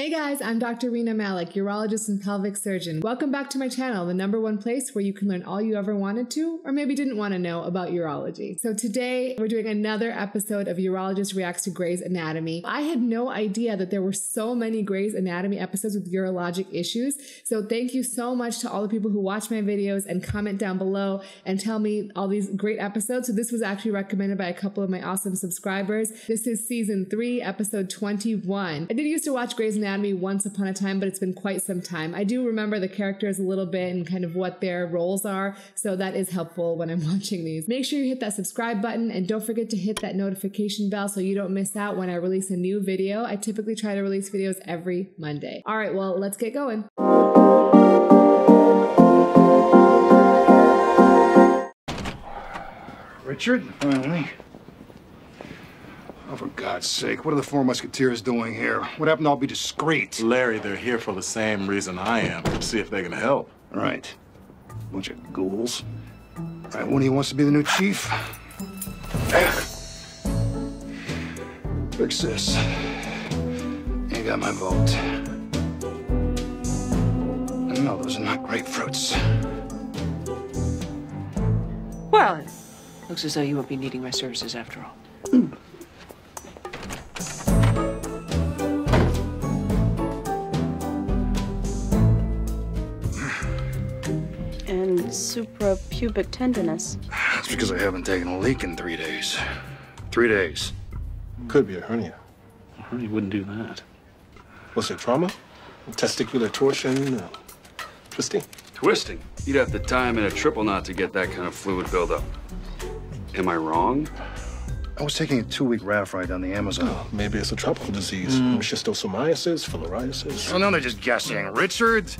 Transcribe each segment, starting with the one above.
Hey guys, I'm Dr. Rena Malik, urologist and pelvic surgeon. Welcome back to my channel, the number one place where you can learn all you ever wanted to, or maybe didn't want to know about urology. So today we're doing another episode of Urologist Reacts to Grey's Anatomy. I had no idea that there were so many Grey's Anatomy episodes with urologic issues. So thank you so much to all the people who watch my videos and comment down below and tell me all these great episodes. So this was actually recommended by a couple of my awesome subscribers. This is season three, episode 21. I did used to watch Grey's Anatomy Anatomy once upon a time, but it's been quite some time. I do remember the characters a little bit and kind of what their roles are, so that is helpful when I'm watching these. Make sure you hit that subscribe button and don't forget to hit that notification bell so you don't miss out when I release a new video. I typically try to release videos every Monday. All right, well, let's get going. Richard, finally. Oh, for God's sake, what are the Four Musketeers doing here? What happened to all be discreet? Larry, they're here for the same reason I am, to see if they can help. Right. Bunch of ghouls. All right, one of you wants to be the new chief? Fix this. You got my vote. No, those are not grapefruits. Well, it looks as though you won't be needing my services after all. Suprapubic tenderness. That's because I haven't taken a leak in three days. Three days. Could be a hernia. A hernia wouldn't do that. What's it, trauma? Testicular torsion? Uh, twisting? Twisting? You'd have to tie him in a triple knot to get that kind of fluid buildup. Am I wrong? I was taking a two-week raft ride down the Amazon. Oh, maybe it's a tropical disease. Mm. Schistosomiasis, filariasis. Oh, no, they're just guessing. Richard?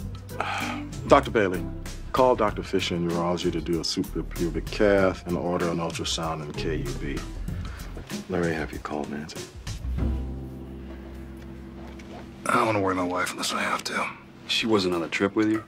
Dr. Bailey, call Dr. Fisher in urology to do a suprapubic cath and order an ultrasound and KUB. Larry, have you called Nancy? I don't want to worry my wife unless I have to. She wasn't on the trip with you?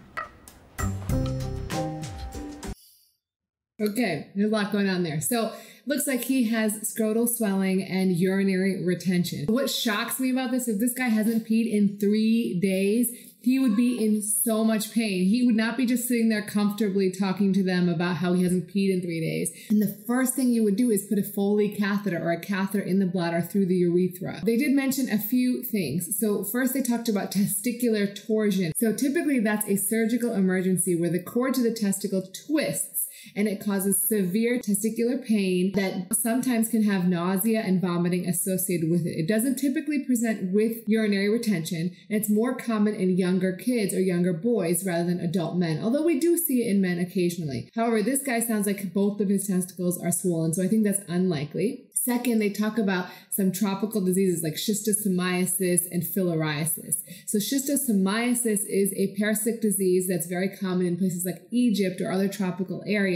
Okay, there's a lot going on there. So looks like he has scrotal swelling and urinary retention. What shocks me about this is this guy hasn't peed in three days he would be in so much pain. He would not be just sitting there comfortably talking to them about how he hasn't peed in three days. And the first thing you would do is put a Foley catheter or a catheter in the bladder through the urethra. They did mention a few things. So first they talked about testicular torsion. So typically that's a surgical emergency where the cord to the testicle twists and it causes severe testicular pain that sometimes can have nausea and vomiting associated with it. It doesn't typically present with urinary retention, and it's more common in younger kids or younger boys rather than adult men, although we do see it in men occasionally. However, this guy sounds like both of his testicles are swollen, so I think that's unlikely. Second, they talk about some tropical diseases like schistosomiasis and filariasis. So schistosomiasis is a parasitic disease that's very common in places like Egypt or other tropical areas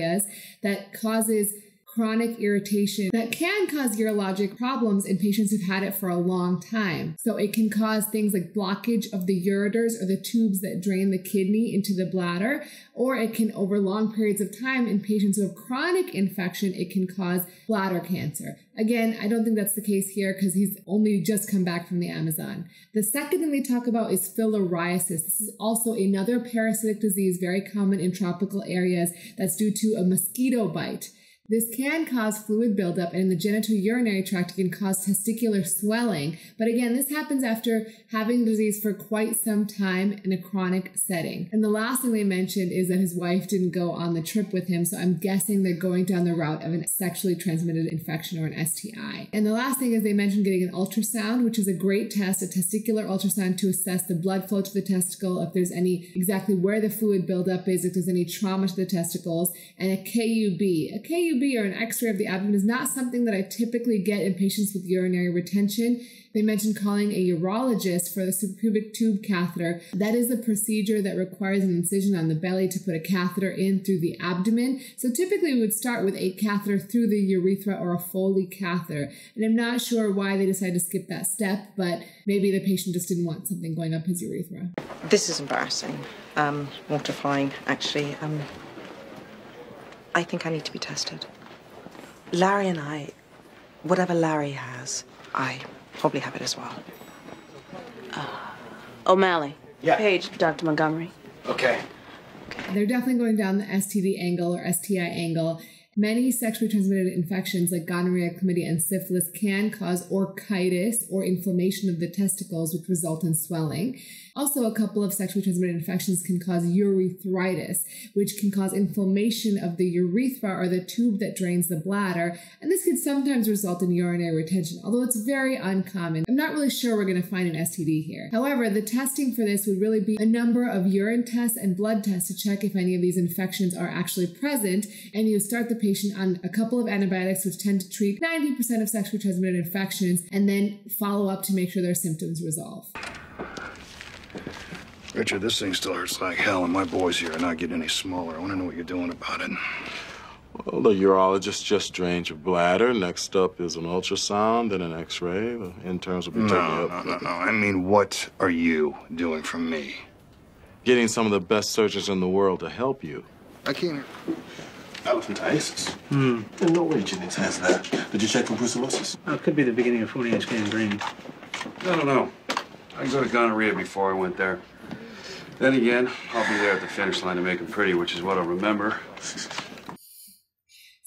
that causes chronic irritation that can cause urologic problems in patients who've had it for a long time. So it can cause things like blockage of the ureters or the tubes that drain the kidney into the bladder, or it can, over long periods of time, in patients who have chronic infection, it can cause bladder cancer. Again, I don't think that's the case here because he's only just come back from the Amazon. The second thing they talk about is filariasis. This is also another parasitic disease very common in tropical areas that's due to a mosquito bite. This can cause fluid buildup and in the genitourinary tract it can cause testicular swelling. But again, this happens after having the disease for quite some time in a chronic setting. And the last thing they mentioned is that his wife didn't go on the trip with him. So I'm guessing they're going down the route of a sexually transmitted infection or an STI. And the last thing is they mentioned getting an ultrasound, which is a great test, a testicular ultrasound to assess the blood flow to the testicle, if there's any exactly where the fluid buildup is, if there's any trauma to the testicles, and a KUB. A KUB or an x-ray of the abdomen is not something that I typically get in patients with urinary retention. They mentioned calling a urologist for the suprapubic tube catheter. That is a procedure that requires an incision on the belly to put a catheter in through the abdomen. So typically we would start with a catheter through the urethra or a Foley catheter. And I'm not sure why they decided to skip that step, but maybe the patient just didn't want something going up his urethra. This is embarrassing, um, mortifying, actually. Um, I think I need to be tested. Larry and I, whatever Larry has, I probably have it as well. Uh, O'Malley. Yeah. Page, Dr. Montgomery. Okay. They're definitely going down the STD angle or STI angle. Many sexually transmitted infections like gonorrhea, chlamydia, and syphilis can cause orchitis or inflammation of the testicles, which result in swelling. Also, a couple of sexually transmitted infections can cause urethritis, which can cause inflammation of the urethra or the tube that drains the bladder. And this can sometimes result in urinary retention, although it's very uncommon. I'm not really sure we're going to find an STD here. However, the testing for this would really be a number of urine tests and blood tests to check if any of these infections are actually present. And you start the patient on a couple of antibiotics, which tend to treat 90% of sexually transmitted infections, and then follow up to make sure their symptoms resolve. Richard, this thing still hurts like hell, and my boys here are not getting any smaller. I want to know what you're doing about it. Well, the urologist just drained your bladder. Next up is an ultrasound then an x-ray. The interns will be taking No, you no, up. no, no. I mean, what are you doing for me? Getting some of the best surgeons in the world to help you. I can't. Elephantiasis? Hmm. There's no way Jennings has that. Did you check for brucellosis? Oh, it could be the beginning of Fournier's gangrene. I don't know. I can go to gonorrhea before I went there. Then again, I'll be there at the finish line to make him pretty, which is what I'll remember.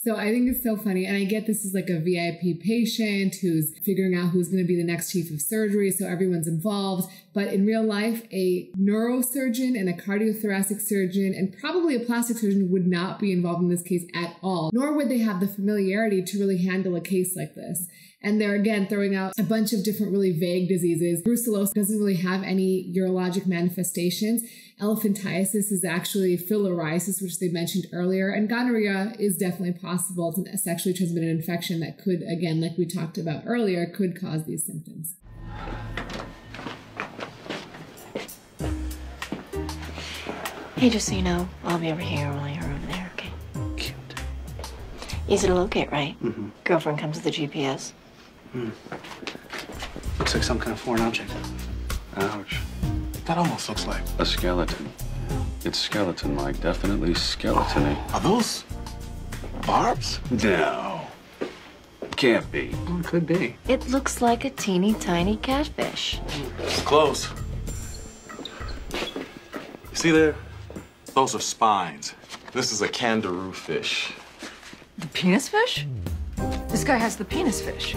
So I think it's so funny. And I get this is like a VIP patient who's figuring out who's going to be the next chief of surgery. So everyone's involved. But in real life, a neurosurgeon and a cardiothoracic surgeon and probably a plastic surgeon would not be involved in this case at all, nor would they have the familiarity to really handle a case like this. And they're again throwing out a bunch of different really vague diseases. Brucellosis doesn't really have any urologic manifestations. Elephantiasis is actually filariasis, which they mentioned earlier. And gonorrhea is definitely possible. It's a sexually transmitted infection that could, again, like we talked about earlier, could cause these symptoms. Hey, just so you know, I'll be over here while you're over there, okay? Cute. Easy to locate, right? Mm-hmm. Girlfriend comes with the GPS. Hmm. Looks like some kind of foreign object. Ouch. That almost looks like. A skeleton. It's skeleton, Mike. Definitely skeleton Are those barbs? No. Can't be. Oh, it could be. It looks like a teeny tiny catfish. It's close. You see there? Those are spines. This is a candiru fish. The penis fish? This guy has the penis fish.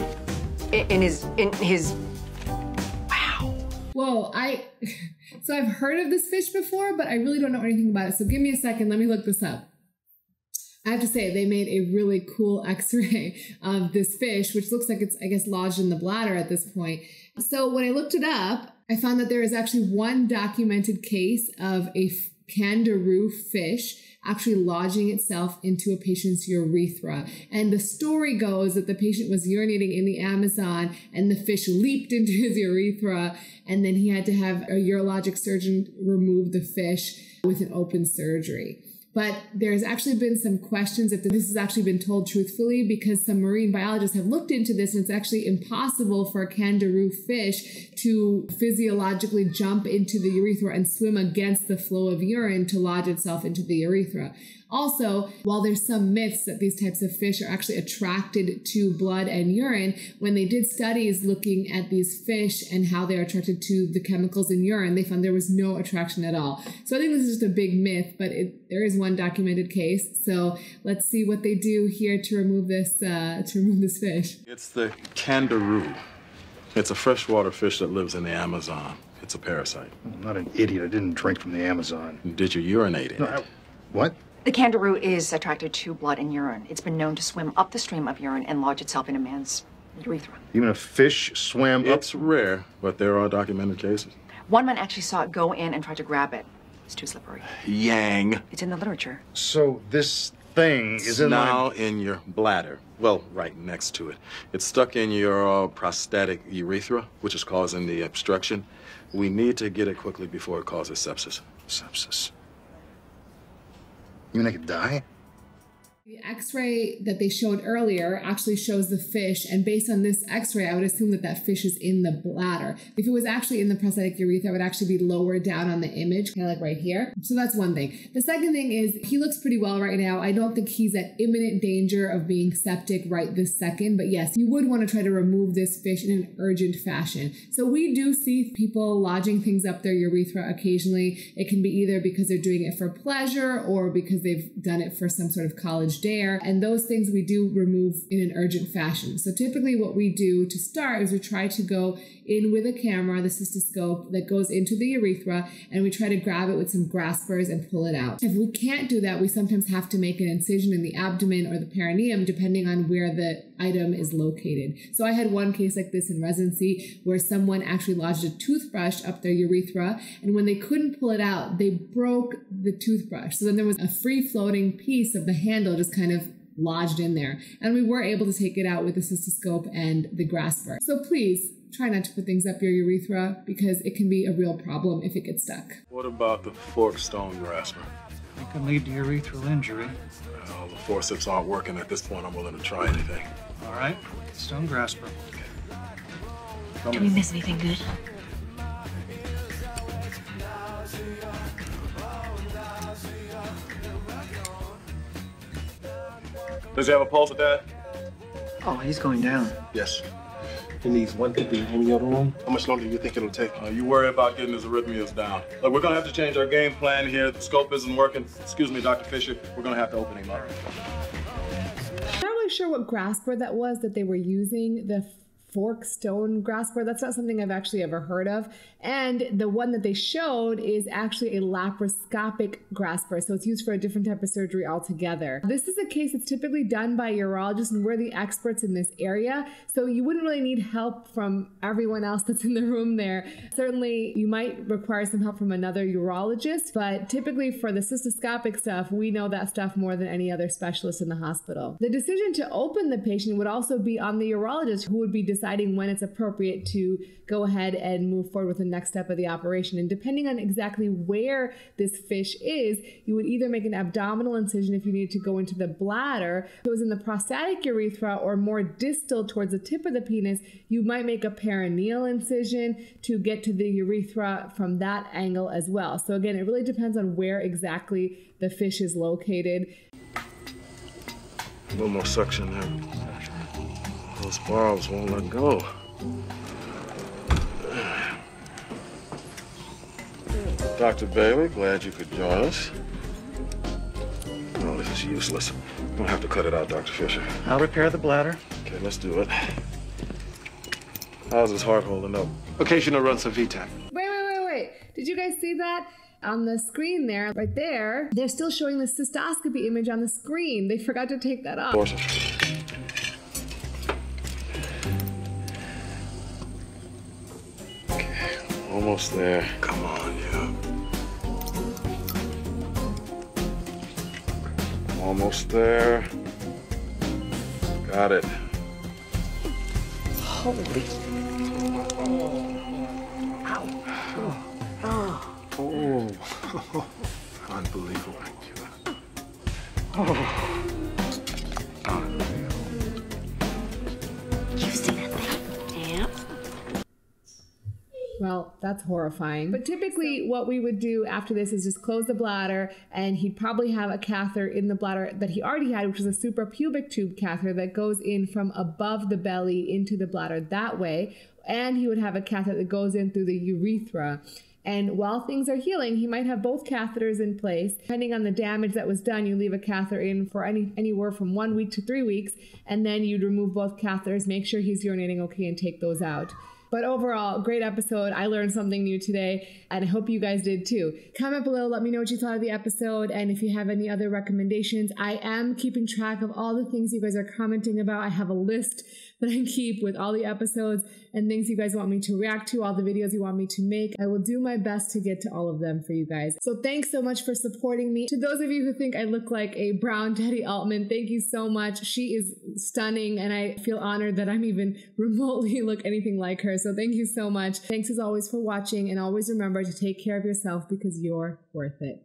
In, his in his wow. Whoa, I so I've heard of this fish before, but I really don't know anything about it. So give me a second, let me look this up. I have to say, they made a really cool x-ray of this fish, which looks like it's, I guess, lodged in the bladder at this point. So when I looked it up, I found that there is actually one documented case of a candiru fish actually lodging itself into a patient's urethra. And the story goes that the patient was urinating in the Amazon and the fish leaped into his urethra and then he had to have a urologic surgeon remove the fish with an open surgery. But there's actually been some questions if this has actually been told truthfully because some marine biologists have looked into this and it's actually impossible for a candiru fish to physiologically jump into the urethra and swim against the flow of urine to lodge itself into the urethra. Also, while there's some myths that these types of fish are actually attracted to blood and urine, when they did studies looking at these fish and how they're attracted to the chemicals in urine, they found there was no attraction at all. So I think this is just a big myth, but it, there is one documented case. So let's see what they do here to remove this uh, to remove this fish. It's the candiru. It's a freshwater fish that lives in the Amazon. It's a parasite. I'm not an idiot. I didn't drink from the Amazon. Did you urinate in No, it? I- what? The candiru is attracted to blood and urine. It's been known to swim up the stream of urine and lodge itself in a man's urethra. Even a fish swam up. It's rare, but there are documented cases. One man actually saw it go in and try to grab it. It's too slippery. Yang. It's in the literature. So this thing is in now my. in your bladder. Well, right next to it. It's stuck in your uh, prostatic urethra, which is causing the obstruction. We need to get it quickly before it causes sepsis. Sepsis. You mean I could die? The x-ray that they showed earlier actually shows the fish and based on this x-ray I would assume that that fish is in the bladder. If it was actually in the prostatic urethra it would actually be lower down on the image kind of like right here. So that's one thing. The second thing is he looks pretty well right now. I don't think he's at imminent danger of being septic right this second but yes you would want to try to remove this fish in an urgent fashion. So we do see people lodging things up their urethra occasionally. It can be either because they're doing it for pleasure or because they've done it for some sort of college dare. And those things we do remove in an urgent fashion. So typically what we do to start is we try to go in with a camera, the cystoscope that goes into the urethra, and we try to grab it with some graspers and pull it out. If we can't do that, we sometimes have to make an incision in the abdomen or the perineum, depending on where the item is located. So I had one case like this in residency where someone actually lodged a toothbrush up their urethra, and when they couldn't pull it out, they broke the toothbrush. So then there was a free floating piece of the handle just kind of lodged in there. And we were able to take it out with the cystoscope and the grasper. So please try not to put things up your urethra because it can be a real problem if it gets stuck. What about the fork stone grasper? It can lead to urethral injury. Uh, well, the forceps aren't working at this point. I'm willing to try anything. All right, stone grasper. Did we miss anything good? Does he have a pulse at that? Oh, he's going down. Yes. He needs one thing in the other room. How much longer do you think it'll take? Uh, you worry about getting his arrhythmias down. Look, we're gonna have to change our game plan here. The scope isn't working. Excuse me, Dr. Fisher. We're gonna have to open him up. I'm Not really sure what grasper that was that they were using. The fork stone grasper. That's not something I've actually ever heard of. And the one that they showed is actually a laparoscopic grasper. So it's used for a different type of surgery altogether. This is a case that's typically done by urologists and we're the experts in this area. So you wouldn't really need help from everyone else that's in the room there. Certainly you might require some help from another urologist, but typically for the cystoscopic stuff, we know that stuff more than any other specialist in the hospital. The decision to open the patient would also be on the urologist who would be deciding when it's appropriate to go ahead and move forward with the next step of the operation. And depending on exactly where this fish is, you would either make an abdominal incision if you needed to go into the bladder. If it was in the prostatic urethra or more distal towards the tip of the penis, you might make a perineal incision to get to the urethra from that angle as well. So again, it really depends on where exactly the fish is located. A little more suction there. Those barbs won't let go. Dr. Bailey, glad you could join us. No, this is useless. I'm gonna have to cut it out, Dr. Fisher. I'll repair the bladder. Okay, let's do it. How's his heart holding up? Occasional runs of V-tach. Wait, wait, wait, wait. Did you guys see that? On the screen there, right there, they're still showing the cystoscopy image on the screen. They forgot to take that off. Almost there. Come on, yeah. Almost there. Got it. Holy. Oh, Oh! unbelievable. You've Well, that's horrifying. But typically, what we would do after this is just close the bladder, and he'd probably have a catheter in the bladder that he already had, which is a suprapubic tube catheter that goes in from above the belly into the bladder that way. And he would have a catheter that goes in through the urethra. And while things are healing, he might have both catheters in place. Depending on the damage that was done, you leave a catheter in for any anywhere from one week to three weeks, and then you'd remove both catheters, make sure he's urinating okay, and take those out. But overall, great episode. I learned something new today, and I hope you guys did too. Comment below, let me know what you thought of the episode, and if you have any other recommendations. I am keeping track of all the things you guys are commenting about. I have a list that I keep with all the episodes and things you guys want me to react to, all the videos you want me to make. I will do my best to get to all of them for you guys. So thanks so much for supporting me. To those of you who think I look like a brown Teddy Altman, thank you so much. She is stunning, and I feel honored that I'm even remotely look anything like her. So thank you so much. Thanks as always for watching, and always remember to take care of yourself because you're worth it.